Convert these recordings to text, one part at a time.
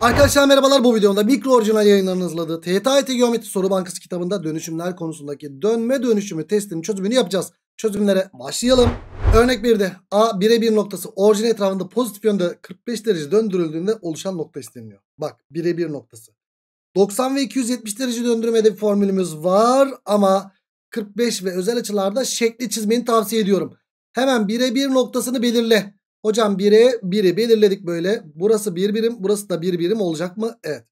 Arkadaşlar merhabalar bu videomda mikro orijinal yayınlarının hazırladığı TYT Geometri Soru Bankası kitabında dönüşümler konusundaki dönme dönüşümü testinin çözümünü yapacağız. Çözümlere başlayalım. Örnek 1'de A 1'e 1 noktası orijin etrafında pozitif yönde 45 derece döndürüldüğünde oluşan nokta isteniyor. Bak 1'e 1 noktası. 90 ve 270 derece döndürmede bir formülümüz var ama 45 ve özel açılarda şekli çizmeni tavsiye ediyorum. Hemen 1'e 1 noktasını belirle. Hocam 1'e 1'i belirledik böyle. Burası 1 birim burası da 1 birim olacak mı? Evet.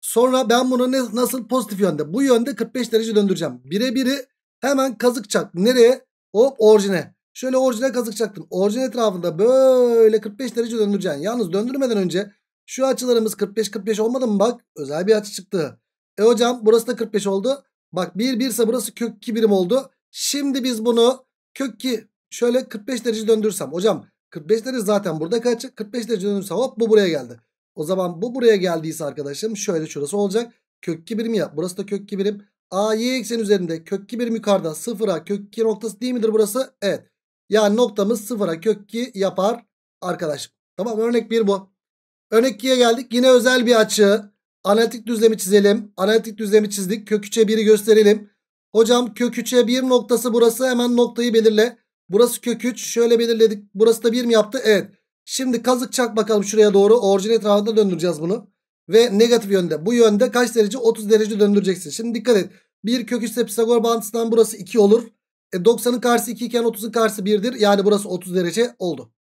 Sonra ben bunu ne, nasıl pozitif yönde? Bu yönde 45 derece döndüreceğim. 1'e 1'i hemen kazık çak. Nereye? Hop orijine. Şöyle orijine kazık çaktım. Orijin etrafında böyle 45 derece döndüreceksin. Yalnız döndürmeden önce şu açılarımız 45-45 olmadı mı? Bak özel bir açı çıktı. E hocam burası da 45 oldu. Bak 1 1 ise burası kök 2 birim oldu. Şimdi biz bunu kök 2 şöyle 45 derece döndürsem. Hocam 45 derece zaten burada kaç? 45 derece dönürse hop bu buraya geldi. O zaman bu buraya geldiyse arkadaşım şöyle şurası olacak. Kök 2 birim ya. Burası da kök 2 birim. A y eksen üzerinde kök 2 birim yukarıda sıfıra kök 2 noktası değil midir burası? Evet. Yani noktamız sıfıra kök 2 yapar arkadaşım. Tamam örnek 1 bu. Örnek 2'ye geldik. Yine özel bir açı. Analitik düzlemi çizelim. Analitik düzlemi çizdik. Kök 3'e 1'i gösterelim. Hocam kök 3'e 1 noktası burası. Hemen noktayı belirle. Burası kök 3. Şöyle belirledik. Burası da 1 mi yaptı? Evet. Şimdi kazık çak bakalım şuraya doğru. Orijin etrafında döndüreceğiz bunu. Ve negatif yönde. Bu yönde kaç derece? 30 derece döndüreceksin. Şimdi dikkat et. 1 kök 3 ise Pisagor bağıntısından burası 2 olur. E 90'ın karşısı 2 iken 30'un karşısı 1'dir. Yani burası 30 derece oldu.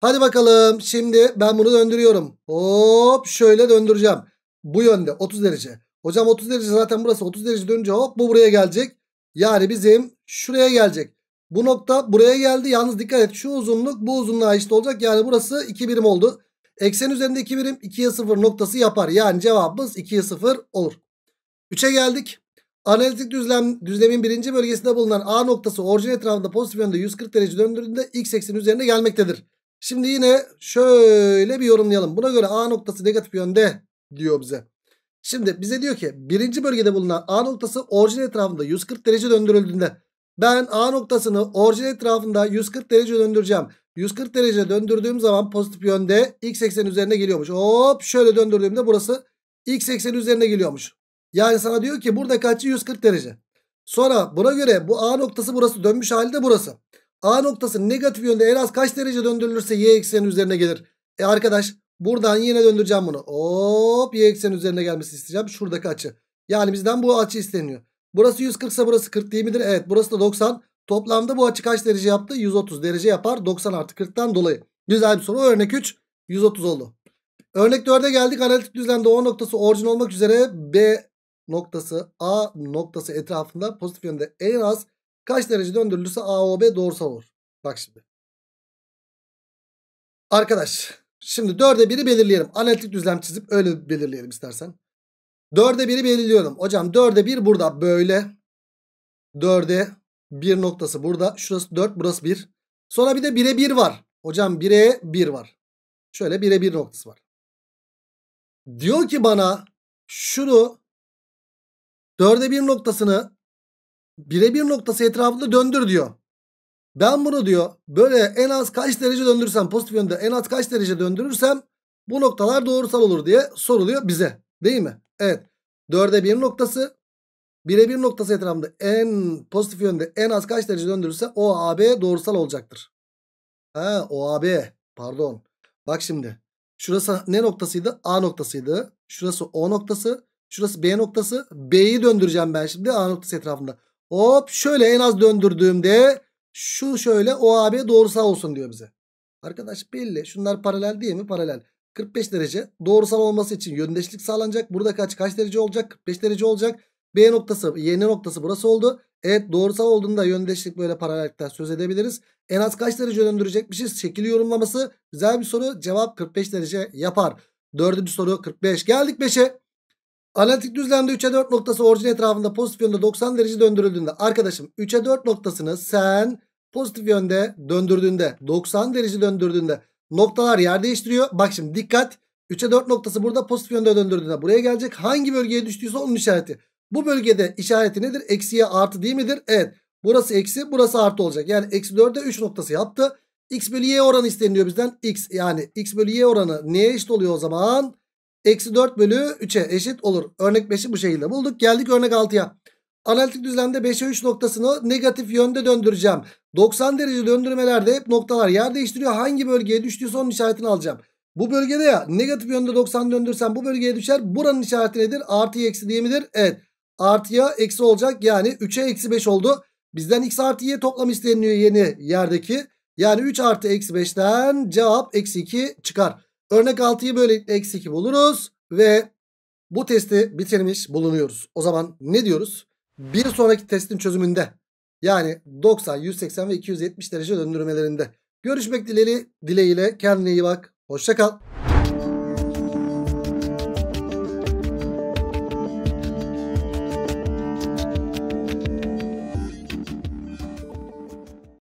Hadi bakalım. Şimdi ben bunu döndürüyorum. Hop şöyle döndüreceğim. Bu yönde 30 derece. Hocam 30 derece zaten burası 30 derece dönünce hop bu buraya gelecek. Yani bizim şuraya gelecek. Bu nokta buraya geldi. Yalnız dikkat et şu uzunluk bu uzunluğa eşit olacak. Yani burası 2 birim oldu. Eksen üzerinde 2 birim 2'ye 0 noktası yapar. Yani cevabımız 2'ye 0 olur. 3'e geldik. Analitik düzlem, düzlemin birinci bölgesinde bulunan A noktası orijin etrafında pozitif yönde 140 derece döndürdüğünde x eksenin üzerine gelmektedir. Şimdi yine şöyle bir yorumlayalım. Buna göre A noktası negatif yönde diyor bize. Şimdi bize diyor ki birinci bölgede bulunan A noktası orijin etrafında 140 derece döndürüldüğünde ben A noktasını orijin etrafında 140 derece döndüreceğim. 140 derece döndürdüğüm zaman pozitif yönde x eksen üzerine geliyormuş. Hop şöyle döndürdüğümde burası x eksen üzerine geliyormuş. Yani sana diyor ki burada kaçı 140 derece. Sonra buna göre bu A noktası burası dönmüş halde burası. A noktası negatif yönde en az kaç derece döndürülürse y eksenin üzerine gelir. E arkadaş buradan yine döndüreceğim bunu. Hop y eksenin üzerine gelmesi isteyeceğim. Şuradaki açı. Yani bizden bu açı isteniyor. Burası 140 ise burası 40 değil midir? Evet burası da 90. Toplamda bu açı kaç derece yaptı? 130 derece yapar. 90 artı 40'tan dolayı. Güzel bir soru. Örnek 3 130 oldu. Örnek 4'e geldik. Analitik düzlemde O noktası orijin olmak üzere B noktası A noktası etrafında pozitif yönde en az kaç derece döndürülürse AOB doğrusal olur. Bak şimdi. Arkadaş şimdi 4'e 1'i belirleyelim. Analitik düzlem çizip öyle belirleyelim istersen. 4'e 1'i belirliyorum. Hocam 4'e 1 burada böyle. 4'e 1 noktası burada. Şurası 4 burası 1. Sonra bir de 1'e 1 var. Hocam 1'e 1 var. Şöyle 1'e 1 noktası var. Diyor ki bana şunu 4'e 1 noktasını 1'e 1 noktası etrafında döndür diyor. Ben bunu diyor böyle en az kaç derece döndürürsem pozitif yönde en az kaç derece döndürürsem bu noktalar doğrusal olur diye soruluyor bize. Değil mi? Evet. 4'e 1 noktası 1'e 1 noktası etrafında en pozitif yönde en az kaç derece döndürürse o AB doğrusal olacaktır. Ha o AB pardon. Bak şimdi. Şurası ne noktasıydı? A noktasıydı. Şurası O noktası. Şurası B noktası. B'yi döndüreceğim ben şimdi A noktası etrafında. Hop şöyle en az döndürdüğümde şu şöyle OAB doğrusal olsun diyor bize. Arkadaş belli. Şunlar paralel değil mi? Paralel. 45 derece doğrusal olması için yöndeşlik sağlanacak. Burada kaç kaç derece olacak? 45 derece olacak. B noktası yeni noktası burası oldu. Evet doğrusal olduğunda yöndeşlik böyle paralellikten söz edebiliriz. En az kaç derece döndürecekmişiz? Şekil yorumlaması güzel bir soru. Cevap 45 derece yapar. Dördüncü soru 45. Geldik 5'e. Analitik düzlemde 3'e 4 noktası orijin etrafında pozitif yönde 90 derece döndürüldüğünde arkadaşım 3'e 4 noktasını sen pozitif yönde döndürdüğünde 90 derece döndürdüğünde noktalar yer değiştiriyor. Bak şimdi dikkat 3'e 4 noktası burada pozitif yönde döndürdüğünde buraya gelecek. Hangi bölgeye düştüyse onun işareti. Bu bölgede işareti nedir? Eksiye artı değil midir? Evet. Burası eksi burası artı olacak. Yani eksi 4'e 3 noktası yaptı. X bölü Y oranı isteniyor bizden. X yani X bölü Y oranı neye eşit oluyor o zaman? Eksi 4 bölü 3'e eşit olur. Örnek 5'i bu şekilde bulduk. Geldik örnek 6'ya. Analitik düzlemde 5'e 3 noktasını negatif yönde döndüreceğim. 90 derece döndürmelerde hep noktalar yer değiştiriyor. Hangi bölgeye düştüyse onun işaretini alacağım. Bu bölgede ya negatif yönde 90 döndürsem bu bölgeye düşer. Buranın işareti nedir? Artı eksi diye midir? Evet. Artıya eksi olacak. Yani 3'e eksi 5 oldu. Bizden x artı y toplam isteniliyor yeni yerdeki. Yani 3 artı eksi 5'ten cevap eksi 2 çıkar. Örnek 6'yı böylelikle eksi 2 buluruz. Ve bu testi bitirmiş bulunuyoruz. O zaman ne diyoruz? Bir sonraki testin çözümünde yani 90, 180 ve 270 derece döndürmelerinde görüşmek dileğiyle kendine iyi bak. Hoşçakal.